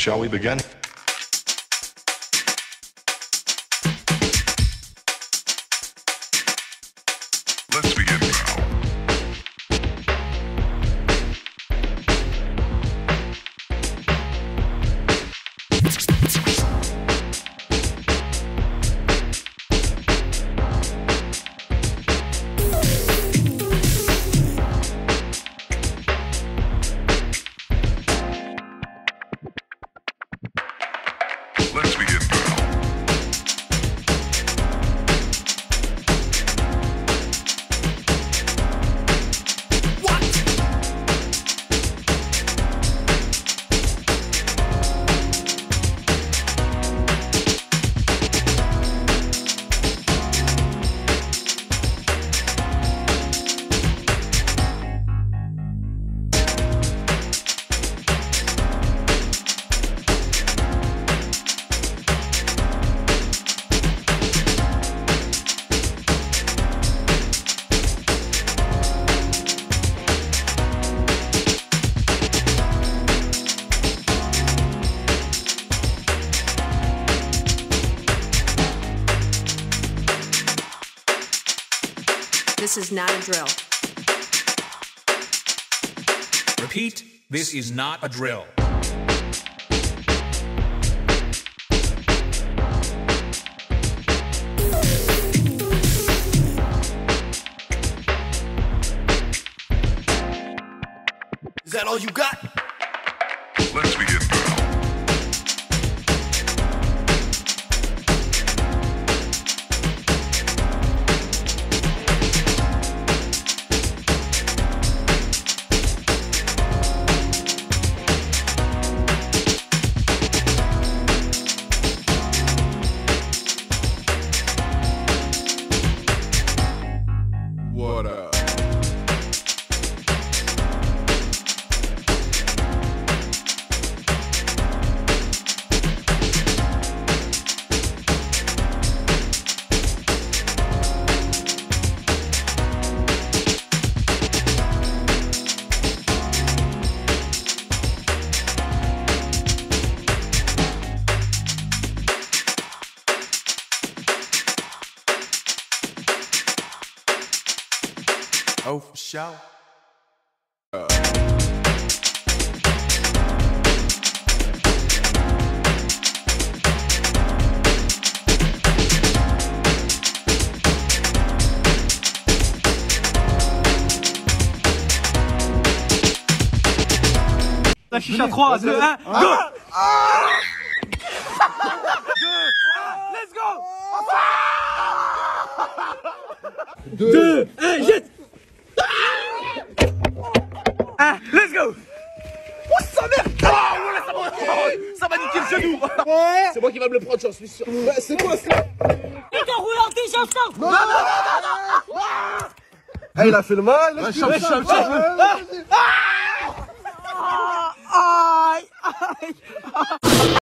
Shall we begin? Let's begin This is not a drill. Repeat, this is not a drill. Is that all you got? Let's begin Oh, for sure. La chicha 3, 2, 1, go Let's go 2, 1, jette 1, let's go. Oh sa mère Ah, voilà, ça va- Ça va niquer le genou. C'est moi qui va me le prendre, j'en suis sûr. C'est quoi ça. Hey, il a fait le mal. il a fait le mal. Aïe Aïe